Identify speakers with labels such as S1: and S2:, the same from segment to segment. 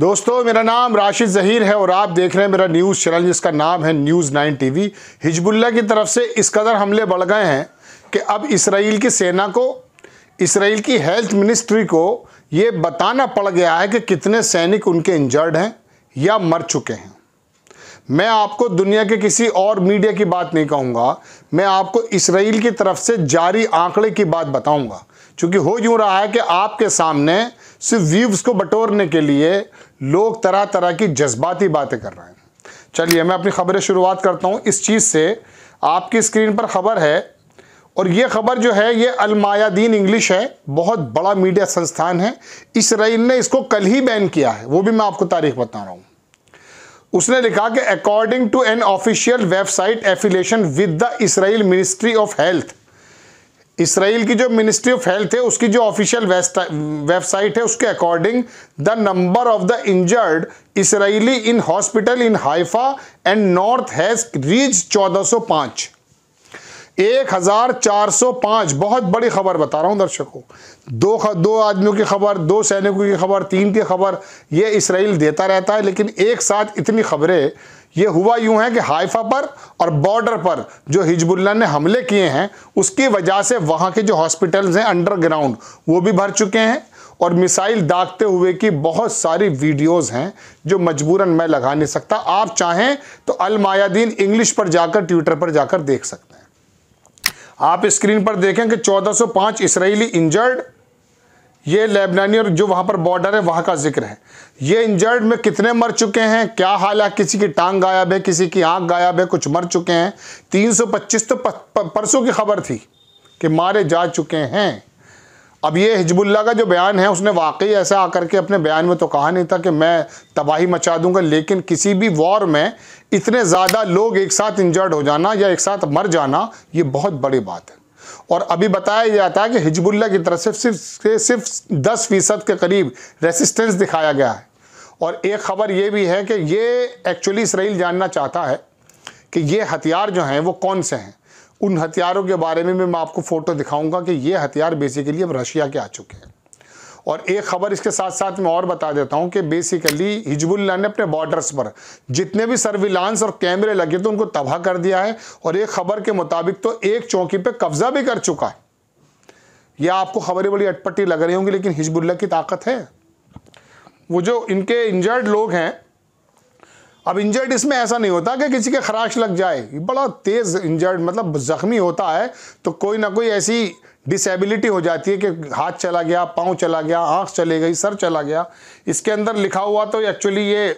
S1: दोस्तों, मेरा नाम राशिद जहीर है और आप देख रहे हैं मेरा न्यूज़ चैनल, जिसका नाम है न्यूज़ नाइन टीवी। हिजबुल्ला की तरफ़ से इस कदर हमले बढ़ गए हैं कि अब इसराइल की सेना को, इसराइल की हेल्थ मिनिस्ट्री को ये बताना पड़ गया है कि कितने सैनिक उनके इंजर्ड हैं या मर चुके हैं। मैं आपको दुनिया के किसी और मीडिया की बात नहीं कहूँगा, मैं आपको इसराइल की तरफ़ से जारी आंकड़े की बात बताऊँगा। क्योंकि हो यूँ रहा है कि आपके सामने सिर्फ़ व्यूज़ को बटोरने के लिए लोग तरह तरह की जज्बाती बातें कर रहे हैं। चलिए, मैं अपनी खबरें शुरुआत करता हूँ इस चीज़ से। आपकी स्क्रीन पर खबर है, और ये खबर जो है, ये अलमायादीन इंग्लिश है, बहुत बड़ा मीडिया संस्थान है। इसराइल ने इसको कल ही बैन किया है, वो भी मैं आपको तारीख बता रहा हूँ। उसने लिखा कि according to an official website affiliation with the Israel ministry of health Israel की जो मिनिस्ट्री ऑफ़ हेल्थ है, उसकी जो ऑफिशियल वेबसाइट है, उसके according the number of the injured Israeli in hospital in Haifa and north has reach 1405 1405 बहुत बड़ी खबर बता रहा हूँ दर्शकों। दो दो आदमियों की खबर, दो सैनिकों की खबर, तीन की खबर, ये इसराइल देता रहता है, लेकिन एक साथ इतनी खबरें, ये हुआ यूँ है कि हाइफा पर और बॉर्डर पर जो हिजबुल्ला ने हमले किए हैं, उसकी वजह से वहाँ के जो हॉस्पिटल्स हैं अंडरग्राउंड, वो भी भर चुके हैं। और मिसाइल दागते हुए की बहुत सारी वीडियोस हैं, जो मजबूरन मैं लगा नहीं सकता। आप चाहें तो अल मायादीन इंग्लिश पर जाकर, ट्विटर पर जाकर देख सकते हैं। आप स्क्रीन पर देखें कि 1405 इसराइली इंजर्ड, ये लेबनानी और जो वहाँ पर बॉर्डर है, वहाँ का ज़िक्र है। ये इंजर्ड में कितने मर चुके हैं? क्या हाल है किसी की टांग गायब है, किसी की आँख गायब है, कुछ मर चुके हैं। 325 तो परसों की खबर थी कि मारे जा चुके हैं। अब ये हिजबुल्ला का जो बयान है, उसने वाकई ऐसा आकर के अपने बयान में तो कहा नहीं था कि मैं तबाही मचा दूँगा, लेकिन किसी भी वॉर में इतने ज़्यादा लोग एक साथ इंजर्ड हो जाना या एक साथ मर जाना, ये बहुत बड़ी बात है। और अभी बताया जाता है कि हिजबुल्ला की तरफ़ से सिर्फ़ सिर्फ़ दस फ़ीसद के करीब रेसिस्टेंस दिखाया गया है। और एक खबर ये भी है कि ये एक्चुअली इसराइल जानना चाहता है कि ये हथियार जो हैं, वो कौन से हैं? उन हथियारों के बारे में मैं आपको फ़ोटो दिखाऊँगा कि ये हथियार बेसिकली अब रशिया के आ चुके हैं। और एक खबर इसके साथ साथ मैं और बता देता हूँ कि बेसिकली हिजबुल्ला ने अपने बॉर्डर्स पर जितने भी सर्विलांस और कैमरे लगे थे, उनको तबाह कर दिया है। और एक खबर के मुताबिक तो एक चौकी पर कब्जा भी कर चुका है। यह आपको खबरें बड़ी अटपटी लग रही होंगी, लेकिन हिजबुल्ला की ताकत है। वो जो इनके इंजर्ड लोग हैं अब इंजर्ड इसमें ऐसा नहीं होता कि किसी के खराश लग जाए। बड़ा तेज़ इंजर्ड मतलब ज़ख्मी होता है तो कोई ना कोई ऐसी डिसेबिलिटी हो जाती है कि हाथ चला गया, पाँव चला गया, आँख चले गई, सर चला गया। इसके अंदर लिखा हुआ तो एक्चुअली ये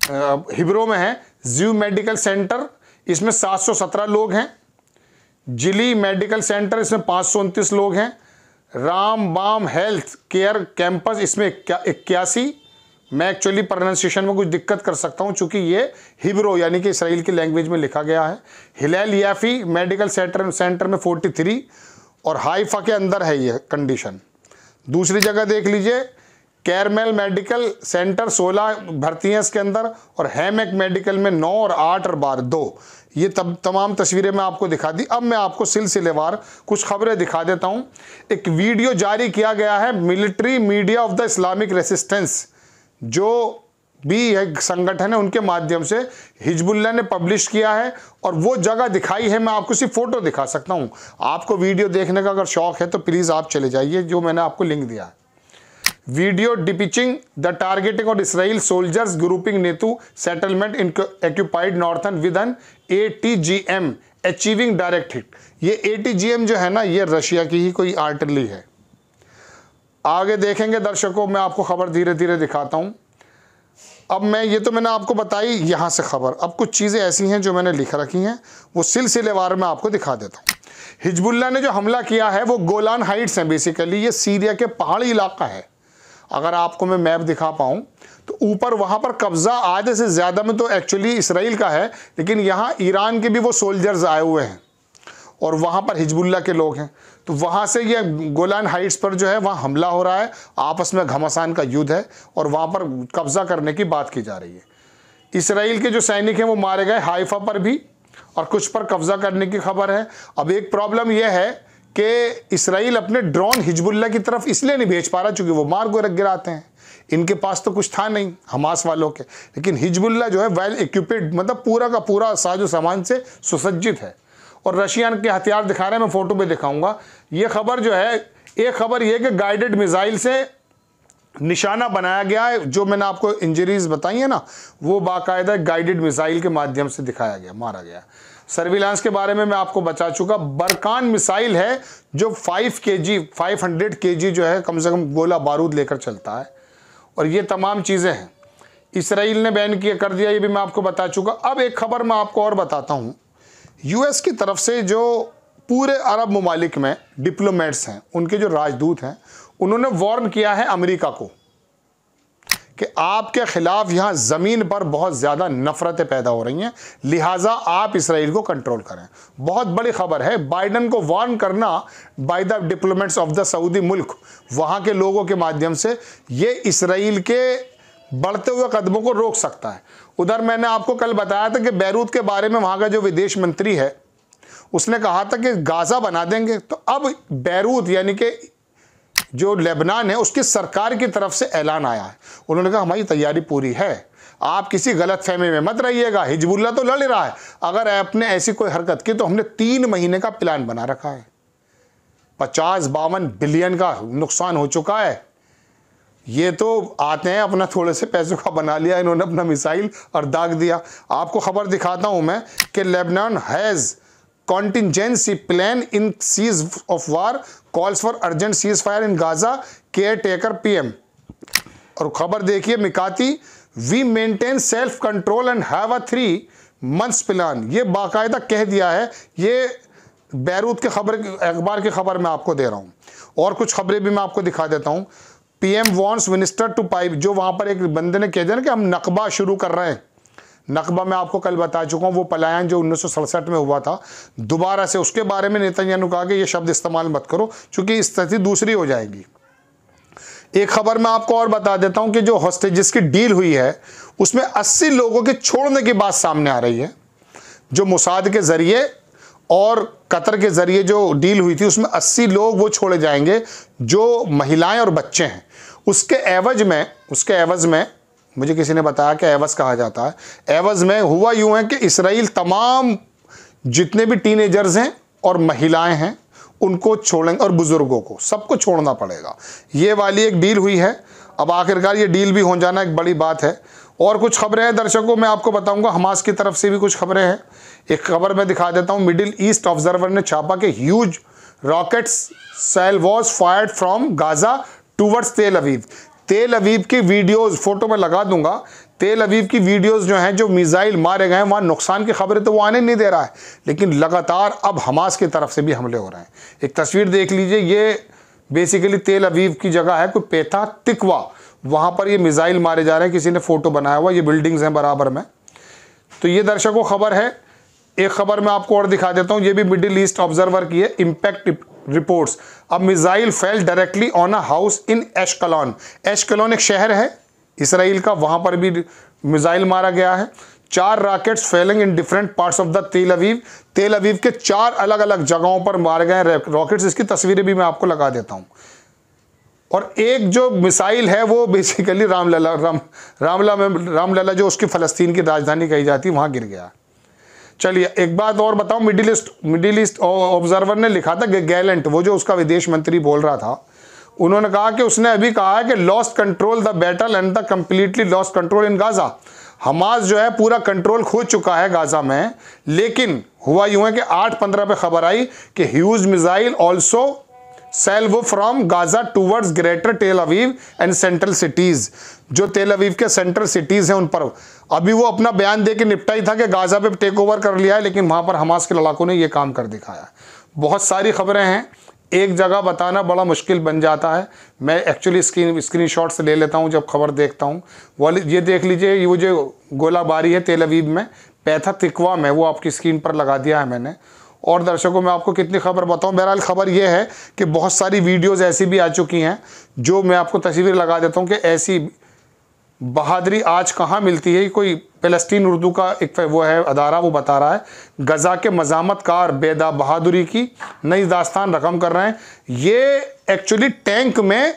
S1: हिब्रो में है जू मेडिकल सेंटर इसमें 717 लोग हैं। जिली मेडिकल सेंटर इसमें पाँच सौ उनतीस लोग हैं। Rambam health care campus इसमें इक्यासी। मैं एक्चुअली प्रोनाउंसिएशन में कुछ दिक्कत कर सकता हूँ, चूँकि ये हिब्रो, यानी कि इसराइल की लैंग्वेज में लिखा गया है। Hillel Yaffe medical centre centre में 43 और हाइफा के अंदर है ये कंडीशन दूसरी जगह देख लीजिए कैरमेल मेडिकल सेंटर 16 भर्ती हैं इसके अंदर और हैमेक मेडिकल में 9 और 8 और बार दो। ये तब, तमाम तस्वीरें मैं आपको दिखा दी। अब मैं आपको सिलसिलेवार कुछ खबरें दिखा देता हूँ। एक वीडियो जारी किया गया है military media of the Islamic resistance जो भी एक संगठन है, उनके माध्यम से हिजबुल्ला ने पब्लिश किया है और वो जगह दिखाई है। मैं आपको सिर्फ़ फ़ोटो दिखा सकता हूँ। आपको वीडियो देखने का अगर शौक है तो प्लीज़ आप चले जाइए, जो मैंने आपको लिंक दिया है। Video depicting the targeting of Israel soldiers grouping Netua settlement in occupied northern with an A T G M, achieving direct hit ये ए टी जी एम जो है ना, ये रशिया की ही कोई आर्टली है। आगे देखेंगे दर्शकों, मैं आपको खबर धीरे धीरे दिखाता हूँ। अब मैं, ये तो मैंने आपको बताई, यहाँ से खबर। अब कुछ चीज़ें ऐसी हैं जो मैंने लिख रखी हैं, वो सिलसिलेवार में आपको दिखा देता हूँ। हिजबुल्ला ने जो हमला किया है, वो गोलान हाइट्स हैं बेसिकली ये सीरिया के पहाड़ी इलाका है। अगर आपको मैं मैप दिखा पाऊँ तो ऊपर वहाँ पर कब्ज़ा आधे से ज़्यादा में तो एक्चुअली इसराइल का है, लेकिन यहाँ ईरान के भी वो सोल्जर्स आए हुए हैं। और वहाँ पर हिजबुल्ला के लोग हैं। तो वहाँ से ये गोलान हाइट्स पर जो है, वहाँ हमला हो रहा है। आपस में घमासान का युद्ध है और वहाँ पर कब्ज़ा करने की बात की जा रही है। इसराइल के जो सैनिक हैं, वो मारे गए हाइफा पर भी और कुछ पर कब्ज़ा करने की खबर है। अब एक प्रॉब्लम यह है कि इसराइल अपने ड्रोन हिजबुल्ला की तरफ़ इसलिए नहीं भेज पा रहा चूँकि वो मार को रख गिराते हैं। इनके पास तो कुछ था नहीं, हमास वालों के। लेकिन हिजबुल्ला जो है वेल इक्विप्ड मतलब पूरा का पूरा साजो सामान से सुसज्जित है। और रशियन के हथियार दिखा रहे हैं, मैं फ़ोटो में दिखाऊँगा। ये खबर जो है एक खबर ये कि गाइडेड मिसाइल से निशाना बनाया गया है, जो मैंने आपको इंजरीज बताई है ना, वो बाकायदा गाइडेड मिसाइल के माध्यम से दिखाया गया, मारा गया सर्विलांस के बारे में मैं आपको बचा चुका, बरकान मिसाइल है, जो 5 के जी फाइव जो है, कम से कम गोला बारूद लेकर चलता है। और ये तमाम चीज़ें हैं। इसराइल ने बैन किया, कर दिया, ये भी मैं आपको बता चुका। अब एक खबर मैं आपको और बताता हूँ। यूएस की तरफ़ से जो पूरे अरब ममालिक में डिप्लोमेट्स हैं, उनके जो राजदूत हैं, उन्होंने वार्न किया है अमेरिका को कि आपके खिलाफ यहाँ ज़मीन पर बहुत ज़्यादा नफ़रतें पैदा हो रही हैं, लिहाजा आप इसराइल को कंट्रोल करें। बहुत बड़ी खबर है बाइडन को वार्न करना by the diplomats of the Saudi मुल्क, वहाँ के लोगों के माध्यम से ये इसराइल के बढ़ते हुए कदमों को रोक सकता है। उधर मैंने आपको कल बताया था कि बैरूत के बारे में वहाँ का जो विदेश मंत्री है, उसने कहा था कि गाज़ा बना देंगे। तो अब बैरूत यानी कि जो लेबनान है, उसकी सरकार की तरफ़ से ऐलान आया है। उन्होंने कहा, हमारी तैयारी पूरी है। आप किसी गलत फहमी में मत रहिएगा। हिजबुल्ला तो लड़ रहा है। अगर आपने ऐसी कोई हरकत की तो हमने तीन महीने का प्लान बना रखा है। पचास बावन बिलियन का नुकसान हो चुका है। ये तो आते हैं, अपना थोड़े से पैसों का बना लिया, इन्होंने अपना मिसाइल और दाग दिया। आपको खबर दिखाता हूँ मैं कि Lebanon has contingency plan in cease of war, calls for urgent ceasefire in Gaza, caretaker PM और खबर देखिए Mikati we maintain self control and have a three months plan ये बाकायदा कह दिया है। ये बैरूत के खबर, अखबार की खबर मैं आपको दे रहा हूँ। और कुछ खबरें भी मैं आपको दिखा देता हूँ। PM wants minister to pipe, जो वहाँ पर एक बंदे ने कह दिया ना कि हम नकबा शुरू कर रहे हैं। नकबा मैं आपको कल बता चुका हूँ, वो पलायन जो उन्नीस में हुआ था, दोबारा से उसके बारे में नेतन्याहू कहा कि ये शब्द इस्तेमाल मत करो क्योंकि स्थिति दूसरी हो जाएगी। एक खबर मैं आपको और बता देता हूँ कि जो हॉस्टेजेस की डील हुई है, उसमें 80 लोगों के छोड़ने की बात सामने आ रही है। जो मुसाद के ज़रिए और कतर के ज़रिए जो डील हुई थी, उसमें 80 लोग वो छोड़े जाएँगे, जो महिलाएँ और बच्चे हैं। उसके एवज में, उसके एवज में, मुझे किसी ने बताया कि एवज कहा जाता है, एवज में हुआ यूँ है कि इसराइल तमाम जितने भी टीनेजर्स हैं और महिलाएँ हैं, उनको छोड़ेंगे और बुज़ुर्गों को, सबको छोड़ना पड़ेगा। ये वाली एक डील हुई है। अब आखिरकार ये डील भी हो जाना एक बड़ी बात है। और कुछ खबरें हैं दर्शकों, मैं आपको बताऊँगा, हमास की तरफ़ से भी कुछ खबरें हैं। एक खबर मैं दिखा देता हूँ, मिडिल ईस्ट ऑब्जर्वर ने छापा कि huge rockets cell was fired from Gaza towards Tel Aviv Tel Aviv की वीडियोस फ़ोटो में लगा दूँगा। तेल अवीब की वीडियोस जो हैं, जो मिसाइल मारे गए हैं, वहाँ नुकसान की खबरें तो वो आने नहीं दे रहा है। लेकिन लगातार अब हमास की तरफ़ से भी हमले हो रहे हैं। एक तस्वीर देख लीजिए, ये बेसिकली तेल अवीब की जगह है, कोई पेथा तिकवा। वहाँ पर ये मिज़ाइल मारे जा रहे हैं, किसी ने फ़ोटो बनाया हुआ, ये बिल्डिंग्स हैं बराबर में। तो ये दर्शकों, खबर है। एक खबर मैं आपको और दिखा देता हूँ, ये भी मिडिल ईस्ट ऑब्जर्वर की है इम्पैक्ट रिपोर्ट्स अब missile fell directly on a house in Ashkelon Ashkelon एक शहर है। इसराइल का वहाँ पर भी मिसाइल मारा गया है। चार rockets falling in different parts of the Tel Aviv Tel Aviv के चार अलग अलग जगहों पर मारे गए रॉकेट्स। इसकी तस्वीरें भी मैं आपको लगा देता हूँ। और एक जो मिसाइल है, वो बेसिकली रामलला राम रामला में रामलला जो उसकी फ़लस्तीन की राजधानी कही जाती है, वहाँ गिर गया। चलिए, एक बात और बताओ Middle East Middle East Observer ने लिखा था गैलेंट वो जो उसका विदेश मंत्री बोल रहा था, उन्होंने कहा कि उसने अभी कहा है कि lost control the battle and the completely lost control in Gaza Hamas जो है, पूरा कंट्रोल खो चुका है गाजा में, लेकिन हुआ यूँ है कि आठ पंद्रह पे खबर आई कि huge missile also salvo from Gaza towards greater Tel Aviv and central cities जो तेल अवीव के सेंट्रल सिटीज़ हैं उन पर। अभी वो अपना बयान दे के निपटा ही था कि गाजा पे टेक ओवर कर लिया है, लेकिन वहाँ पर हमास के लड़ाकों ने ये काम कर दिखाया। बहुत सारी खबरें हैं। एक जगह बताना बड़ा मुश्किल बन जाता है। मैं एक्चुअली स्क्रीन स्क्रीन से ले लेता हूँ, जब खबर देखता हूँ। वो ये देख लीजिए, ये वो जो गोलाबारी है तेल अवीब में पैथा तिकवा में, वो आपकी स्क्रीन पर लगा दिया है मैंने। और दर्शकों, मैं आपको कितनी खबर बताऊँ। बहरहाल, खबर यह है कि बहुत सारी वीडियोस ऐसी भी आ चुकी हैं, जो मैं आपको तस्वीर लगा देता हूँ कि ऐसी बहादरी आज कहाँ मिलती है। कोई फ़लस्तीन उर्दू का एक वो है, अदारा, वो बता रहा है। गज़ा के मजामत कार बेदा बहादुरी की नई दास्तान रकम कर रहे हैं। ये एक्चुअली टैंक में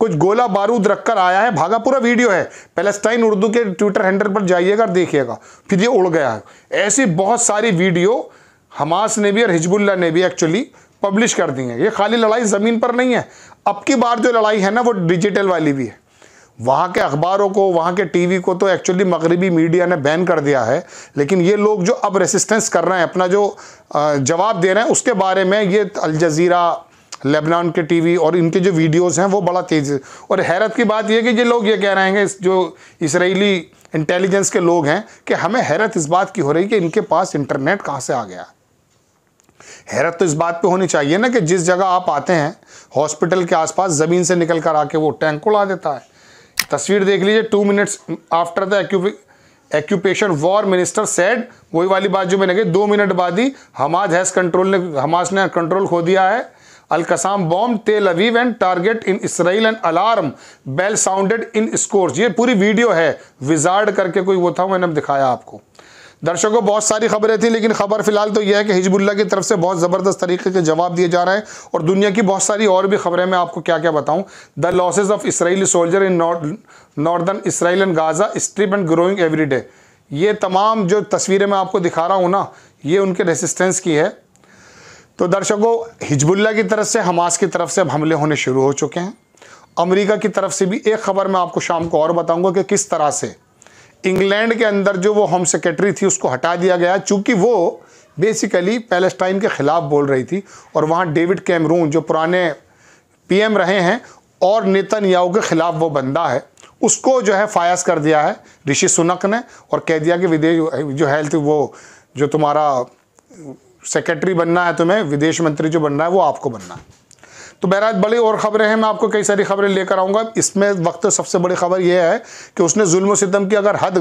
S1: कुछ गोला बारूद रखकर आया है। भागा पूरा वीडियो है। पैलेस्टाइन उर्दू के ट्विटर हैंडल पर जाइएगा और देखिएगा। फिर ये उड़ गया है। ऐसी बहुत सारी वीडियो हमास ने भी और हिजबुल्ला ने भी एक्चुअली पब्लिश कर दी है। ये खाली लड़ाई ज़मीन पर नहीं है। अब की बार जो लड़ाई है ना, वो डिजिटल वाली भी है। वहाँ के अखबारों को, वहाँ के टीवी को तो एक्चुअली मगरबी मीडिया ने बैन कर दिया है। लेकिन ये लोग जो अब रेसिस्टेंस कर रहे हैं, अपना जो जवाब दे रहे हैं, उसके बारे में ये अल जज़ीरा लेबनान के टीवी और इनके जो वीडियोस हैं, वो बड़ा तेज़। और हैरत की बात यह कि ये लोग ये कह रहे हैं जो इसराइली इंटेलिजेंस के लोग हैं, कि हमें हैरत इस बात की हो रही है कि इनके पास इंटरनेट कहाँ से आ गया? हैरत तो इस बात पे होनी चाहिए ना कि जिस जगह आप आते हैं, हॉस्पिटल के आसपास ज़मीन से निकल कर आके वो टैंक उड़ा देता है। तस्वीर देख लीजिए two minutes after the occupation war minister said वही वाली बात जो मैंने कही, दो मिनट बाद ही हमाज हैज़ कंट्रोल ने हमास ने कंट्रोल खो दिया है। Al Qassam bomb Tel Aviv and target in Israel and alarm bell sounded in scores ये पूरी वीडियो है। विजार्ड करके कोई वो था, मैंने दिखाया आपको। दर्शकों बहुत सारी खबरें थी, लेकिन खबर फ़िलहाल तो यह है कि हिजबुल्ला की तरफ़ से बहुत ज़बरदस्त तरीके के जवाब दिए जा रहे हैं और दुनिया की बहुत सारी और भी खबरें मैं आपको क्या क्या बताऊँ the losses of Israeli soldier in northern Israel and Gaza strip and growing every day ये तमाम जो तस्वीरें मैं आपको दिखा रहा हूँ ना, ये उनके रेसिस्टेंस की है। तो दर्शकों, हिजबुल्ला की तरफ़ से, हमास की तरफ़ से अब हमले होने शुरू हो चुके हैं। अमेरिका की तरफ़ से भी एक खबर मैं आपको शाम को और बताऊँगा कि किस तरह से इंग्लैंड के अंदर जो वो होम सेक्रेटरी थी, उसको हटा दिया गया, चूँकि वो बेसिकली पैलेस्टाइन के ख़िलाफ़ बोल रही थी और वहाँ डेविड कैमरून जो पुराने पीएम रहे हैं और नेतन याऊ के ख़िलाफ़ वो बंदा है, उसको जो है फायस कर दिया है ऋषि सुनक ने और कह दिया कि विदेश जो हेल्थ वो जो तुम्हारा सेक्रेटरी बनना है तुम्हें, विदेश मंत्री जो बनना है, वो आपको बनना है। तो बहरहाल बड़ी और ख़बरें हैं, मैं आपको कई सारी खबरें लेकर आऊँगा। इसमें वक्त सबसे बड़ी खबर यह है कि उसने जुल्म सितम की अगर हद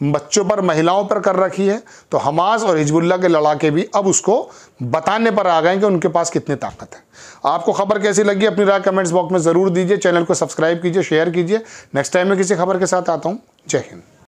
S1: बच्चों पर, महिलाओं पर कर रखी है तो हमास और हिजबुल्ला के लड़ाके भी अब उसको बताने पर आ गए कि उनके पास कितनी ताकत है। आपको खबर कैसी लगी अपनी राय कमेंट्स बॉक्स में ज़रूर दीजिए, चैनल को सब्सक्राइब कीजिए, शेयर कीजिए। नेक्स्ट टाइम मैं किसी खबर के साथ आता हूँ। जय हिंद।